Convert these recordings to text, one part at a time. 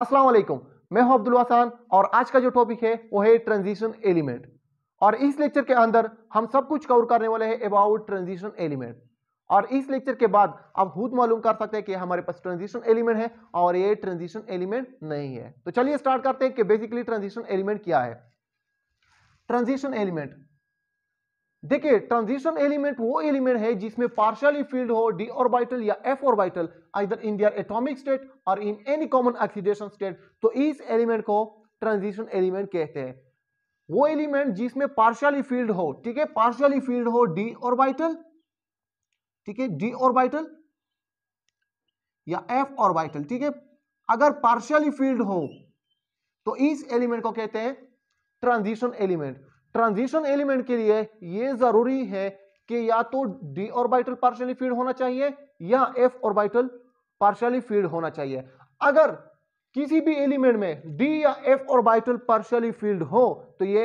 अस्सलाम वालेकुम मैं हूँ अब्दुल वसान और आज का जो टॉपिक है, वो है ट्रांजिशन एलिमेंट और इस लेक्चर के अंदर हम सब कुछ कवर करने वाले हैं अबाउट ट्रांजिशन एलिमेंट और इस लेक्चर के बाद आप खुद मालूम कर सकते हैं कि हमारे पास ट्रांजिशन एलिमेंट है और ये ट्रांजिशन एलिमेंट नहीं है. तो चलिए स्टार्ट करते हैं कि बेसिकली ट्रांजिशन एलिमेंट क्या है? ट्रांजिशन एलिमेंट देखिए ट्रांजिशन एलिमेंट वो एलिमेंट है जिसमें पार्शियली फ़ील्ड हो डी ऑर्बिटल या F orbital either in their atomic state और in any common oxidation state तो इस एलिमेंट को ट्रांजिशन एलिमेंट कहते हैं। वो एलिमेंट जिसमें पार्शियली फ़ील्ड हो, ठीक है? पार्शियली फ़ील्ड हो डी ऑर्बिटल ठीक है? डी ऑर्बिटल या एफ़ ऑर्बिटल ठीक है? अगर पार्शियली फ़ील्ड हो तो इस एलिमेंट को कहते हैं ट्रांजिशन एलिमेंट ट्रांजिशन एलिमेंट के लिए यह ज़रूरी है कि या तो डी ऑर्बिटल पार्शियली फ़ील्ड होना चाहिए या एफ़ ऑर्बिटल पार्शियली फ़ील्ड होना चाहिए। अगर किसी भी एलिमेंट में डी या एफ़ ऑर्बिटल पार्शियली फ़ील्ड हो तो ये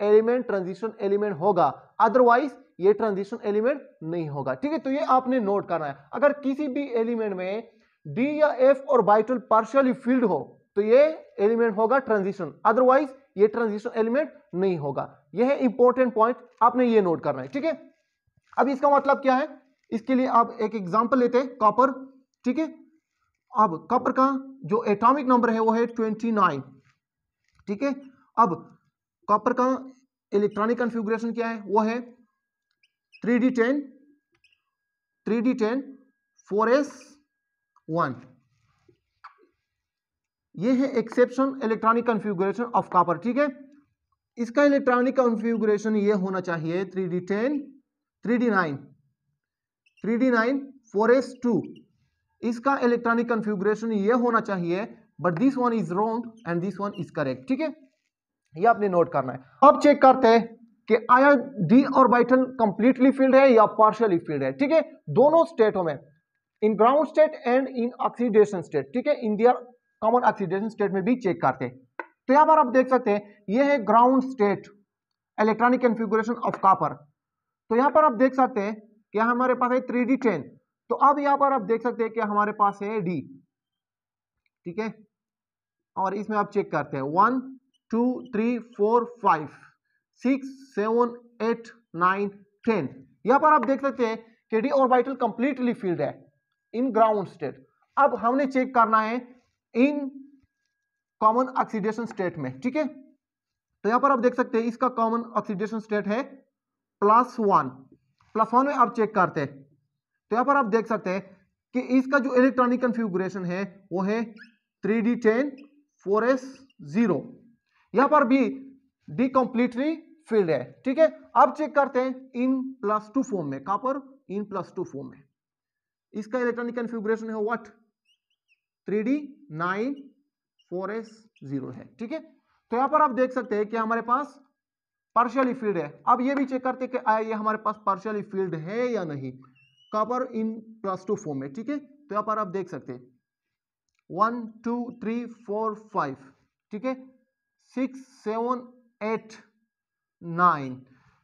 एलिमेंट ट्रांजिशन एलिमेंट होगा। अदरवाइज़ ये ट्रांजिशन एलिमेंट नहीं होगा। ठीक है तो ये आपने नोट करना है। अगर किसी भी एलिमेंट में डी या एफ़ और बाइटल पार्शियली फ़ील्ड हो तो ये एलिमेंट होगा ट्रांजिशन। अदरवाइज़ ये ट्रांजिशन एलिमेंट नहीं होगा। यह है इंपॉर्टेंट पॉइंट आपने ये नोट करना है, ठीक है? अब इसका मतलब क्या है? इसके लिए आप एक एग्जांपल लेते हैं कॉपर ठीक है? अब कॉपर का जो एटॉमिक नंबर है, वो है 29 ठीक है? अब कॉपर का इलेक्ट्रॉनिक कन्फिगुरेशन क्या है? वो है three D ten three D ten four S one ये है exception electronic configuration of copper ठीक है? इसका इलेक्ट्रॉनिक कन्फिगुरेशन ये होना चाहिए three D ten three D nine three D nine four S two इसका इलेक्ट्रॉनिक कन्फिगुरेशन ये होना चाहिए but this one is wrong and this one is correct ठीक है? ये आपने नोट करना है। अब चेक करते हैं कि आया डी ऑर्बिटल कंप्लीटली फ़ील्ड है या पार्शियली फ़ील्ड है, ठीक है? दोनों स्टेटों में in ground state and in oxidation state ठीक है? In their common oxidation state में भी चेक करते हैं। तो यहाँ पर आप देख सकते हैं यह है ground state electronic configuration of copper तो यहाँ पर आप देख सकते हैं कि हमारे पास है थ्री डी टेन तो अब यहाँ पर आप देख सकते हैं कि हमारे पास है डी ठीक है? और इसमें आप चेक करते हैं। One two three four five six seven eight nine ten यहाँ पर आप देख सकते हैं कि डी ऑर्बिटल कंप्लीटली फ़ील्ड है इन ग्राउंड स्टेट अब हमने चेक करना है इन कॉमन ऑक्सीडेशन स्टेट में, ठीक है? तो यहाँ पर आप देख सकते हैं, इसका कॉमन ऑक्सीडेशन स्टेट है प्लस वन प्लस वन में आप चेक करते हैं। तो यहाँ पर आप देख सकते हैं कि इसका जो इलेक्ट्रॉनिक कन्फिगुरेशन है, वो है three D ten four S zero यहाँ पर भी डी कंप्लीटली फ़ील्ड है, ठीक है? अब चेक करते हैं इन प्लस टू फॉर्म में copper in plus two form में। इसका इलेक्ट्रॉनिक कन्फिगुरेशन है what three D, nine, four S, zero है। ठीक है? तो यहाँ पर आप देख सकते हैं कि हमारे पास पार्शियली फ़ील्ड है। अब ये भी चेक करते हैं कि, आया ये हमारे पास पार्शियली फ़ील्ड है या नहीं? Copper in plus two form में ठीक है? तो यहाँ पर आप देख सकते हैं। One two three four five ठीक है? सिक्स सेवन एट नाइन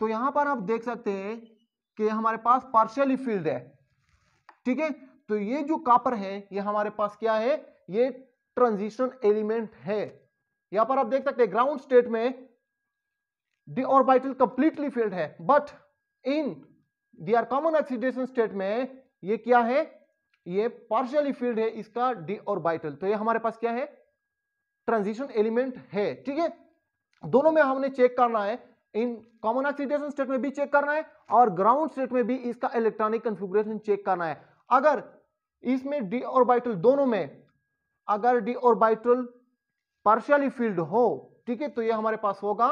तो यहाँ पर आप देख सकते हैं कि हमारे पास पार्शियली फ़ील्ड है। ठीक है? तो ये जो कापर है, ये हमारे पास क्या है? ये ट्रांजिशन एलिमेंट है। यहाँ पर आप देख सकते हैं ग्राउंड स्टेट में डी ऑर्बिटल कंप्लीटली फ़ील्ड है। But in their common oxidation state में ये क्या है? ये पार्शियली फ़ील्ड है इसका डी ऑर्बिटल तो ये हमारे पास क्या है? ट्रांजिशन एलिमेंट है। ठीक है? दोनों में हमने चेक करना है। इन कॉमन ऑक्सीडेशन स्टेट में भी चेक करना है और ग्राउंड स्टेट में भी इसका इलेक्ट्रॉनिक कन्फिगुरेशन चेक करना है। अगर इसमें डी ऑर्बिटल दोनों में, अगर डी ऑर्बिटल पार्शियली फ़ील्ड हो, ठीक है तो ये हमारे पास होगा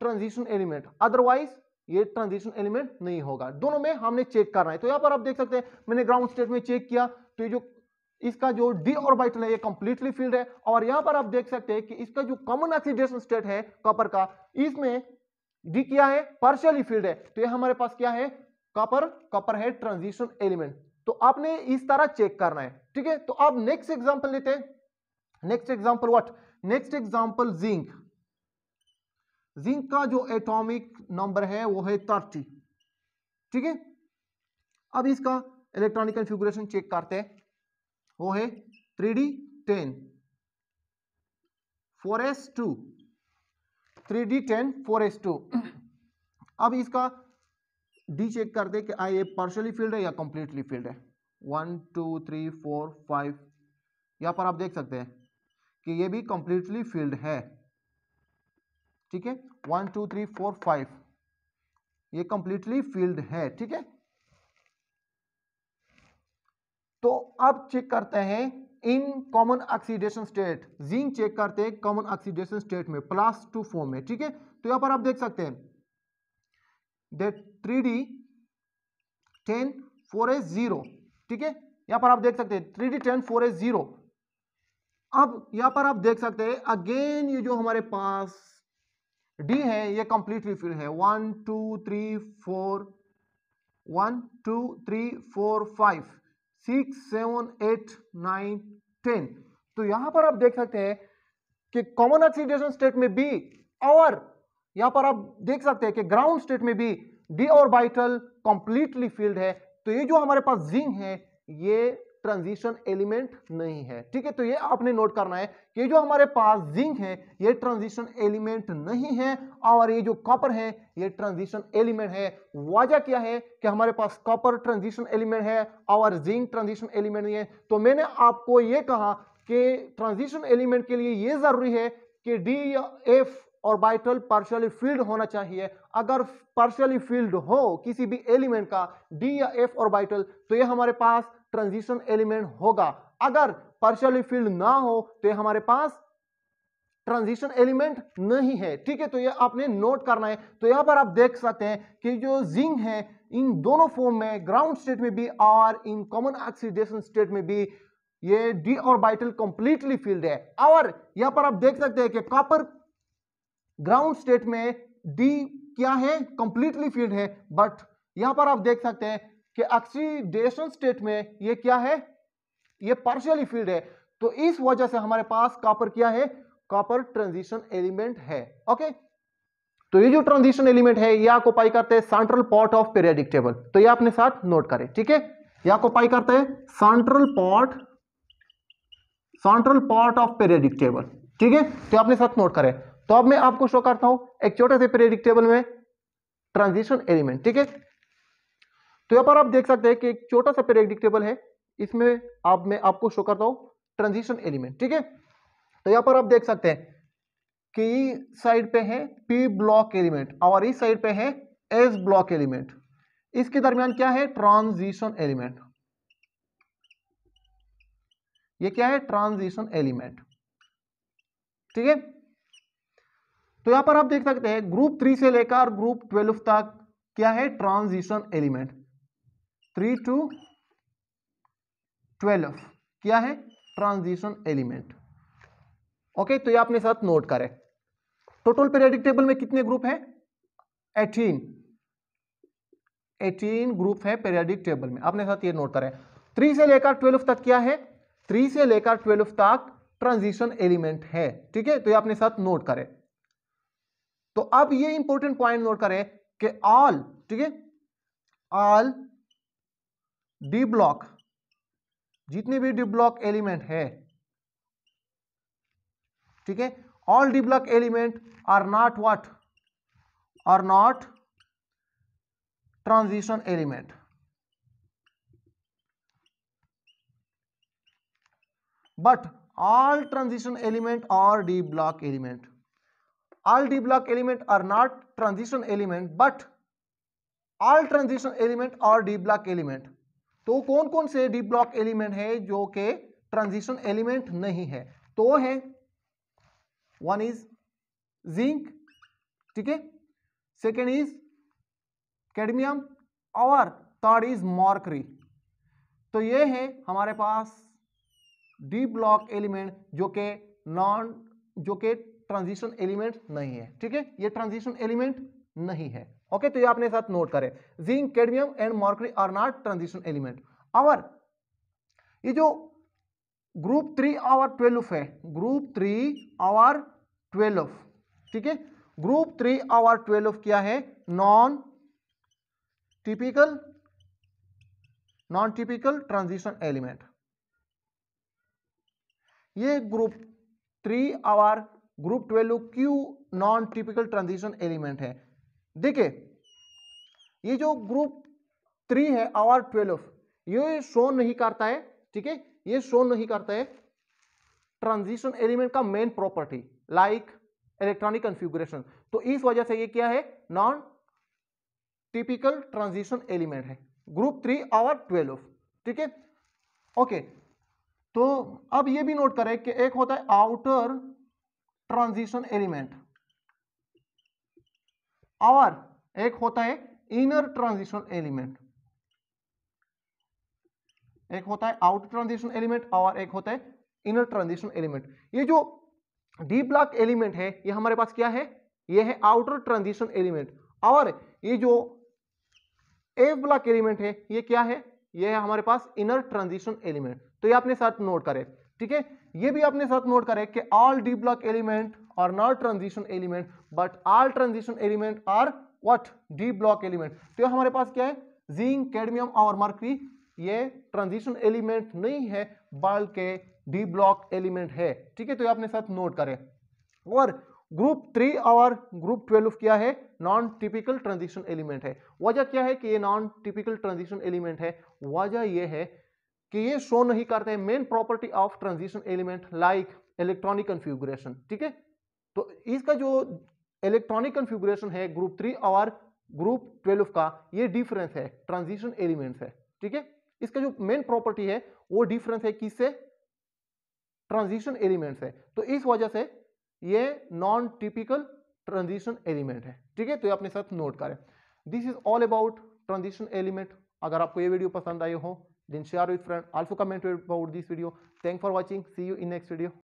ट्रांजिशन एलिमेंट अदरवाइज़ ये ट्रांजिशन एलिमेंट नहीं होगा। दोनों में हमने चेक करना है। तो यहाँ पर आप देख सकते हैं, मैंने ग्राउंड स्टेट में चेक किया तो ये जो, इसका जो डी ऑर्बिटल है, ये कंप्लीटली फ़ील्ड है। और यहाँ पर आप देख सकते हैं कि इसका जो कॉमन ऑक्सीडेशन स्टेट है कॉपर का, इसमें डी क्या है पार्शियली फ़ील्ड है। तो ये हमारे पास क्या है? कॉपर कॉपर है ट्रांजिशन एलिमेंट तो आपने इस तरह चेक करना है, ठीक है? तो आप नेक्स्ट एग्जांपल लेते हैं। Next example what next example zinc zinc का जो एटॉमिक नंबर है, वो है थर्टी ठीक है? अब इसका इलेक्ट्रॉनिक कन्फिगुरेशन चेक करते हैं। वो है three D ten four S two three D ten four S two अब इसका डी चेक कर दे कि आई ये पार्शली फ़ील्ड है या कंप्लीटली फ़ील्ड है? One two three four five यहाँ पर आप देख सकते हैं कि ये भी कंप्लीटली फ़ील्ड है। ठीक है? One two three four five ये कंप्लीटली फ़ील्ड है, ठीक है? तो अब चेक करते हैं in common oxidation state zinc check करते हैं कॉमन ऑक्सीडेशन स्टेट में प्लस टू फॉर्म में, ठीक है? तो यहाँ पर आप देख सकते हैं that three D ten four S zero, ठीक है? यहाँ पर आप देख सकते हैं, three D ten four S zero. अब यहाँ पर आप देख सकते हैं, अगेन ये जो हमारे पास डी है, ये कंप्लीटली फिल है। One, two, three, four, one, two, three, four, five, six, seven, eight, nine, ten. तो यहाँ पर आप देख सकते हैं कि कॉमन ऑक्सीडेशन स्टेट में भी और यहाँ पर आप देख सकते हैं कि ग्राउंड स्टेट में भी डी और बाइटल कंप्लीटली फ़ील्ड है। तो ये जो हमारे पास जिंक है, ये ट्रांजिशन एलिमेंट नहीं है। ठीक है तो ये आपने नोट करना है कि जो हमारे पास जिंक है, ये ट्रांजिशन एलिमेंट नहीं है और ये जो कॉपर है, ये ट्रांजिशन एलिमेंट है। वजह क्या है कि हमारे पास कॉपर ट्रांजिशन एलिमेंट है और जिंक ट्रांजिशन एलिमेंट नहीं है। तो मैंने आपको ये कहा कि ट्रांजिशन एलिमेंट के लिए ये ज़रूरी है कि डी एफ़ और बाइटल पार्शियली फ़ील्ड होना चाहिए। अगर पार्शियली फ़ील्ड हो किसी भी एलिमेंट का डी या एफ़ और बाइटल तो ये हमारे पास ट्रांजिशन एलिमेंट होगा। अगर पार्शियली फ़ील्ड ना हो तो ये हमारे पास ट्रांजिशन एलिमेंट नहीं है। ठीक है तो ये आपने नोट करना है। तो यहाँ पर आप देख सकते हैं कि जो जिंक है, इन दोनों फॉर्म में ग्राउंड स्टेट में भी और इन कॉमन ऑक्सीडेशन स्टेट में भी, ये डी और बाइटल कंप्लीटली फ़ील्ड है। और यहाँ पर आप देख सकते हैं कि कॉपर ग्राउंड स्टेट में डी क्या है? कंप्लीटली फ़ील्ड है। बट यहाँ पर आप देख सकते हैं कि ऑक्सीडेशन स्टेट में ये क्या है? ये पार्शियली फ़ील्ड है। तो इस वजह से हमारे पास कॉपर क्या है? कॉपर ट्रांजिशन एलिमेंट है। ओके तो ये जो ट्रांजिशन एलिमेंट है, ये पाई करते हैं central part of periodic table तो ये अपने साथ नोट करें, ठीक है? ये पाई करते हैं central part central part of periodic table ठीक है? तो अपने साथ नोट करें। तो अब मैं आपको शो करता हूँ एक छोटे से पीरियडिक टेबल में ट्रांजिशन एलिमेंट ठीक है? तो यहाँ पर आप देख सकते हैं कि एक छोटा सा पीरियडिक टेबल है। इसमें आप मैं आपको शो करता हूँ ट्रांजिशन एलिमेंट ठीक है? तो यहाँ पर आप देख सकते हैं कि साइड पे है पी ब्लॉक एलिमेंट और इस साइड पे है एस ब्लॉक एलिमेंट। इसके दरमियान क्या है? ट्रांजिशन एलिमेंट ये क्या है? ट्रांजिशन एलिमेंट ठीक है? तो यहाँ पर आप देख सकते हैं ग्रुप थ्री से लेकर ग्रुप ट्वेल्व तक क्या है? Transition element three to twelve क्या है? ट्रांजिशन एलिमेंट ओके तो ये अपने साथ नोट करें। टोटल पीरियडिक टेबल में कितने ग्रुप है? 18 18 ग्रुप है पीरियडिक टेबल में। अपने साथ ये नोट करें। थ्री से लेकर ट्वेल्व तक क्या है? थ्री से लेकर ट्वेल्व तक ट्रांजिशन एलिमेंट है। ठीक है? तो ये अपने साथ नोट करें। तो अब ये इंपॉर्टेंट पॉइंट नोट करें कि ऑल ठीक है? ऑल डी ब्लॉक जितने भी डी ब्लॉक एलिमेंट है, ठीक है? All D block element are not what are not transition element but all transition element are d block element. All d block element are not transition element, but all transition element are d block element. तो कौन कौन से D block element है जो के transition element नहीं है? तो है वन इज़ जिंक ठीक है? सेकेंड इज़ कैडमियम और थर्ड इज़ मॉर्करी तो ये है हमारे पास डी ब्लॉक एलिमेंट जो के नॉन जो के ट्रांजिशन एलिमेंट नहीं है। ठीक है? ये ट्रांजिशन एलिमेंट नहीं है। ओके तो ये अपने साथ नोट करें। Zinc cadmium and mercury are not transition element और ये जो ग्रुप थ्री आवर ट्वेल्व है ग्रुप थ्री आवर ट्वेल्व ठीक है? ग्रुप थ्री आवर ट्वेल्व क्या है? Non typical non typical transition element ये group three or group twelve Q non typical transition element है। देखिए, ये जो ग्रुप थ्री है आवर ट्वेल्व ये शो नहीं करता है, ठीक है? ये शो नहीं करता है ट्रांजिशन एलिमेंट का main property like electronic configuration तो इस वजह से ये क्या है? नॉन टिपिकल ट्रांजिशन एलिमेंट है। ग्रुप थ्री आवर ट्वेल्व ठीक है? ओके तो अब ये भी नोट करें कि एक होता है आउटर ट्रांजिशन एलिमेंट। और एक होता है इनर ट्रांजिशन एलिमेंट। एक होता है आउटर ट्रांजिशन एलिमेंट और एक होता है इनर ट्रांजिशन एलिमेंट। ये जो डी ब्लॉक एलिमेंट है, ये हमारे पास क्या है? ये है आउटर ट्रांजिशन एलिमेंट। और ये जो एफ़ ब्लॉक एलिमेंट है, ये क्या है? ये है हमारे पास इनर ट्रांजिशन एलिमेंट। तो ये अपने साथ नोट करें। ठीक है? ये भी अपने साथ नोट करें कि all D block element are not transition element but all transition element are what D block element तो हमारे पास क्या है? जिंक कैडमियम और मर्करी ये ट्रांजिशन एलिमेंट नहीं है, बल्कि डी ब्लॉक एलिमेंट है। ठीक है? तो ये अपने साथ नोट करें और ग्रुप थ्री और ग्रुप ट्वेल्व क्या है? नॉन टिपिकल ट्रांजिशन एलिमेंट है। वजह क्या है कि ये नॉन टिपिकल ट्रांजिशन एलिमेंट है? वजह ये है कि ये शो नहीं करते main property of transition element like electronic configuration ठीक है? तो इसका जो इलेक्ट्रॉनिक कन्फ्यूगुरेशन है ग्रुप थ्री और ग्रुप ट्वेल्व का, ये डिफरेंस है ट्रांजिशन एलिमेंट है, ठीक है? इसका जो मेन प्रॉपर्टी है, वो डिफरेंस है किससे? ट्रांजिशन एलिमेंट है तो इस वजह से ये नॉन टिपिकल ट्रांजिशन एलिमेंट है, ठीक है? तो ये अपने साथ नोट करें। This is all about transition element अगर आपको ये वीडियो पसंद आई हो then share with friend. Also comment about this video. Thank for watching. See you in next video.